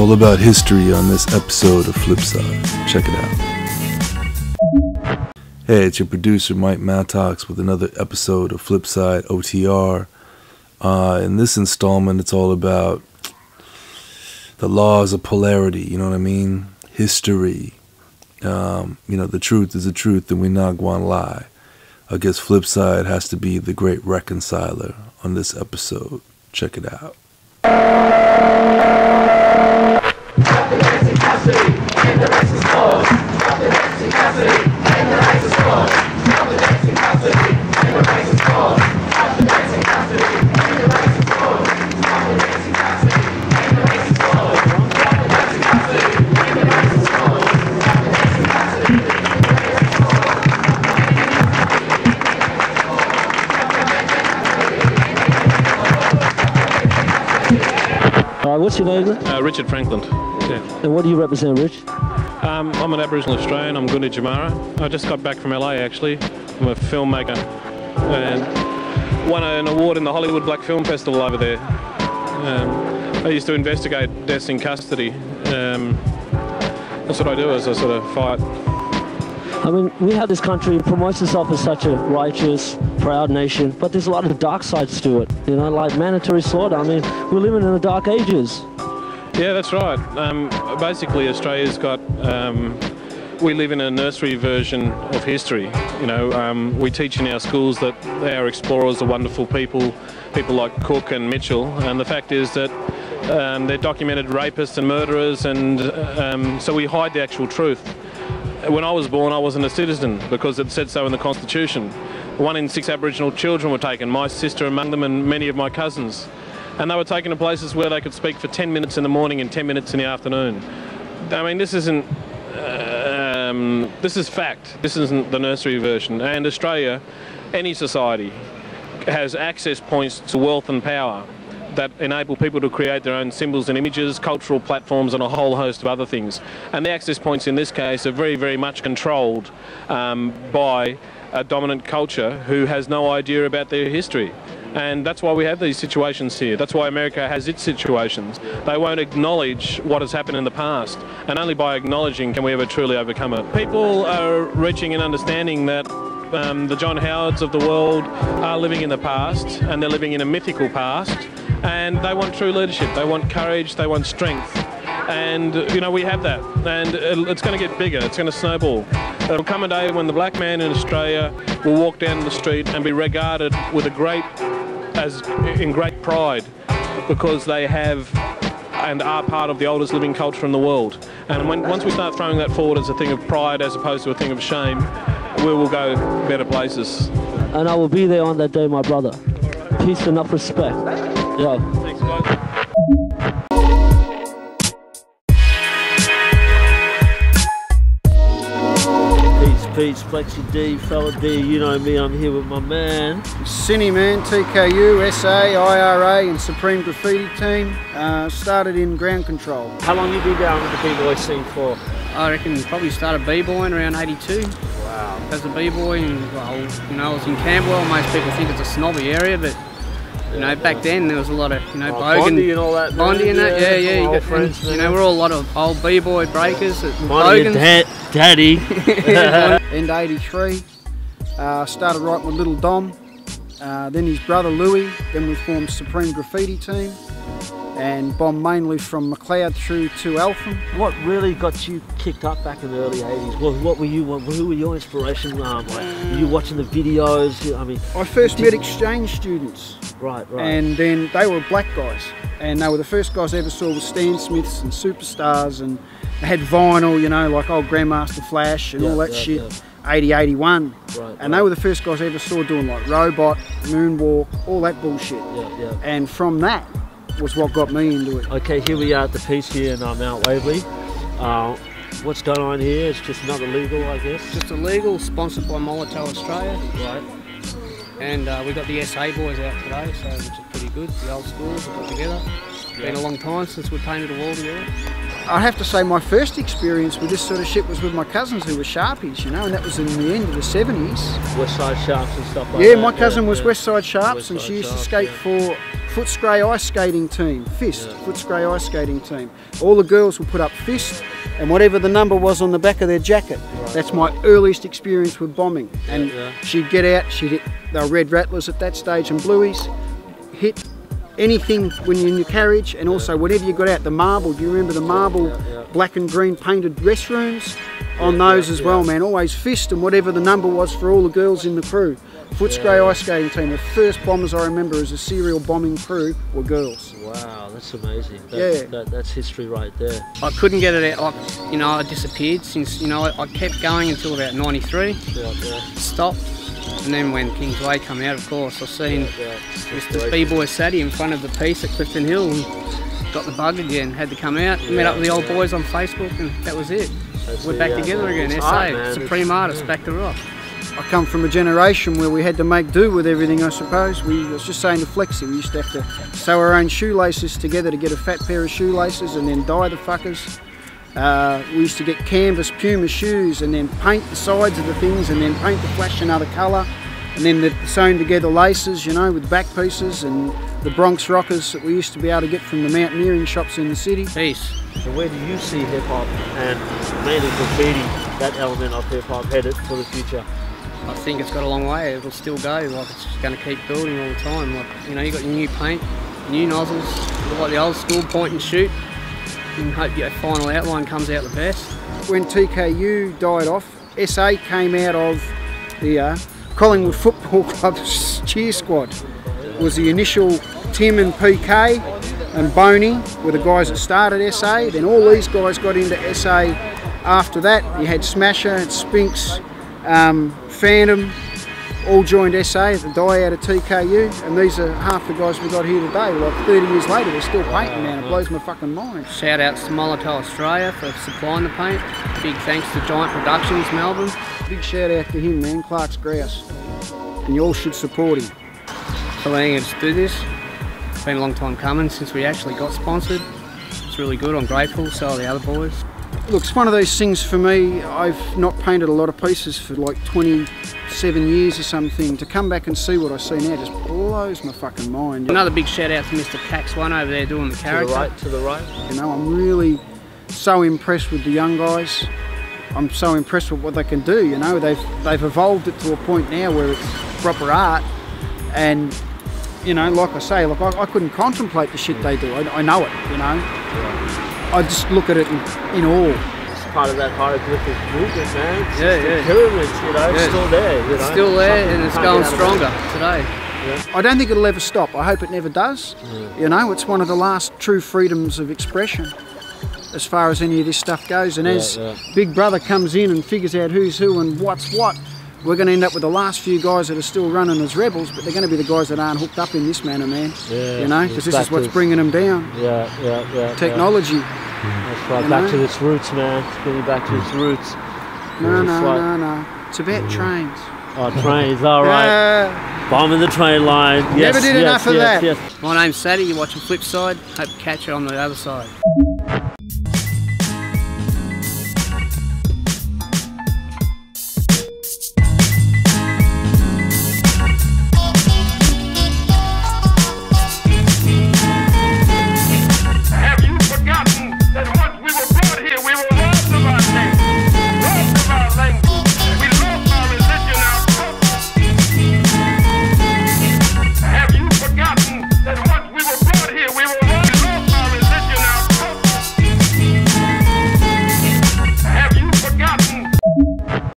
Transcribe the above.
All about history on this episode of Flipside. Check it out. Hey, it's your producer Mike Mattox with another episode of Flipside OTR. Uh, in this installment, it's all about the laws of polarity. You know what I mean? History. Um, you know, the truth is the truth, and we're not going to lie. I guess Flipside has to be the great reconciler on this episode. Check it out. All right, what's your name? Uh, Richard Frankland. Yeah. And what do you represent, Rich? Um, I'm an Aboriginal Australian. I'm Gunditjmara. I just got back from LA actually. I'm a filmmaker and won an award in the Hollywood Black Film Festival over there. Um, I used to investigate deaths in custody. Um, that's what I do is I sort of fight. I mean, we have this country promotes itself as such a righteous, proud nation, but there's a lot of dark sides to it. You know, like mandatory slaughter. I mean, we're living in the dark ages. Yeah, that's right. Um, basically, Australia's got. Um, we live in a nursery version of history. You know, um, we teach in our schools that our explorers are wonderful people, people like Cook and Mitchell, and the fact is that um, they're documented rapists and murderers, and um, so we hide the actual truth. When I was born, I wasn't a citizen because it said so in the Constitution. One in six Aboriginal children were taken, my sister among them, and many of my cousins. And they were taken to places where they could speak for 10 minutes in the morning and 10 minutes in the afternoon. I mean, this isn't. Um, this is fact. This isn't the nursery version. And Australia, any society, has access points to wealth and power that enable people to create their own symbols and images, cultural platforms, and a whole host of other things. And the access points in this case are very, very much controlled um, by a dominant culture who has no idea about their history. And that's why we have these situations here. That's why America has its situations. They won't acknowledge what has happened in the past, and only by acknowledging can we ever truly overcome it. People are reaching an understanding that um, the John Howards of the world are living in the past, and they're living in a mythical past, and they want true leadership. They want courage. They want strength. And you know we have that, and it's going to get bigger. It's going to snowball. There'll come a day when the black man in Australia will walk down the street and be regarded with a great, as in great pride, because they have and are part of the oldest living culture in the world. And when, once we start throwing that forward as a thing of pride as opposed to a thing of shame, we will go better places. And I will be there on that day, my brother. Peace and enough respect. Yeah. Thanks, guys. Peace, peace, Flexi D, fella D. You know me, I'm here with my man. Cine Man, TKU, SA, IRA, and Supreme Graffiti Team. Uh, started in ground control. How long you been down with the B-boy scene for? I reckon probably started b-boying around 82. Wow. As a b-boy, and well, you know, I was in Camberwell. Most people think it's a snobby area, but you know, back then there was a lot of you know Oh, bogan, Bondi and all that, man. Bondi and that. Yeah, Yeah, yeah. You, old got, friends, and, you know, we're all a lot of old b-boy breakers, at Money and bogans. da- daddy. End 83. Uh, started right with Little Dom. Uh, then his brother Louis. Then we formed Supreme Graffiti Team. And bombed mainly from Macleod through to Eltham. what really got you kicked up back in the early 80s? What, what were you, what, who were your inspirations? Um, like, were you watching the videos? I mean, I first met exchange students. Right, right. And then they were black guys. And they were the first guys I ever saw with Stan Smiths and Superstars. And they had vinyl, you know, like old Grandmaster Flash and Yeah, all that yeah, shit. yeah. 80, 81. Right, and they were the first guys I ever saw doing like robot, moonwalk, all that bullshit. yeah, yeah. And from that was what got me into it. Okay, here we are at the piece here in uh, Mount Waverley. Uh, what's going on here? It's just another legal, I guess. Just a legal, sponsored by Molotow Australia. right. And uh, we got the SA boys out today, so which is pretty good. The old schools have got together. Been a long time since we painted a wall together. I have to say my first experience with this sort of shit was with my cousins who were Sharpies, you know, and that was in the end of the 70s. West Side Sharks and stuff like Yeah, that. my cousin was yeah. West Side Sharps West and Side she used to skate yeah. for Footscray Ice Skating Team, Fist, Footscray Ice Skating Team. All the girls would put up Fist and whatever the number was on the back of their jacket. That's my earliest experience with bombing. And yeah. she'd get out, she'd hit, they were red rattlers at that stage and blueies, hit anything when you're in your carriage and also whenever you got out the marble, do you remember the marble yeah. black and green painted restrooms? On those yeah, as well, yeah. man. Always fist and whatever the number was for all the girls in the crew. Footscray Ice Skating Team, the first bombers I remember as a serial bombing crew were girls. Wow, that's amazing. That, Yeah. that, that's history right there. I couldn't get it out. Like, you know, I disappeared since, you know, I, I kept going until about 93, Yeah, yeah, stopped. And then when Kingsway come out, of course, I've seen. Mr. B-Boy Sadie in front of the piece at Clifton Hill and got the bug again. Had to come out, met up with the old boys on Facebook and that was it. That's We're back together man. again, It's SA, man. Supreme It's- Artist, back to rock. I come from a generation where we had to make do with everything, I suppose. We I was just saying to Flexi, we used to have to sew our own shoelaces together to get a fat pair of shoelaces and then dye the fuckers. Uh, we used to get canvas Puma shoes and then paint the sides of the things and then paint the flash another colour. And then the sewn together laces, you know, with back pieces and the Bronx rockers that we used to be able to get from the mountaineering shops in the city. Peace. So where do you see hip hop and mainly graffiti, that element of hip hop headed for the future? I think it's got a long way. It'll still go. Like it's just going to keep building all the time. Like you know, you got your new paint, new nozzles, like the old school point and shoot. And hope your final outline comes out the best. when TKU died off, SA came out of the uh, Collingwood Football Club's cheer squad. It was the initial Tim and PK and Boney were the guys that started SA. Then all these guys got into SA after that. You had Smasher, Spinks, um, Phantom, all joined SA the die out of TKU. And these are half the guys we got here today. Like 30 years later, they're still painting, man. It blows my fucking mind. Shout out to Molotow Australia for supplying the paint. Big thanks to Giant Productions Melbourne. Big shout out to him, man, Clark's Grouse. And you all should support him. for letting us do this. It's been a long time coming since we actually got sponsored. It's really good. I'm grateful. So are the other boys. Look, it's one of those things for me. I've not painted a lot of pieces for like 27 years or something. To come back and see what I see now just blows my fucking mind. Another big shout out to Mr. Cax One over there doing the character. To the right, to the right. You know, I'm really so impressed with the young guys. I'm so impressed with what they can do. You know, they've they've evolved it to a point now where it's proper art, and you know, like I say, look, I, I couldn't contemplate the shit they do. I, I know it. You know, I just look at it in, in awe. It's part of that hieroglyphic movement, man. It's Yeah, just the yeah. pyramids, you know, it's Yeah. still there. You know? It's still there Something and it's going get out of stronger it. today. I don't think it'll ever stop. I hope it never does. You know, it's one of the last true freedoms of expression as far as any of this stuff goes. And as yeah. Big Brother comes in and figures out who's who and what's what, we're going to end up with the last few guys that are still running as rebels, but they're going to be the guys that aren't hooked up in this manner, man. Yeah, you know, it's because this is what's bringing them down. Yeah, yeah, yeah. Technology. Yeah. That's right, you back know? to its roots, man. It's getting back to its roots. No, no, like- no, no. Tibet about trains. Oh, trains, all right. Uh, Bombing the train line. Yes, Never did yes, enough of yes, that. Yes. My name's Sadie. You're watching Flipside. Hope to catch you on the other side.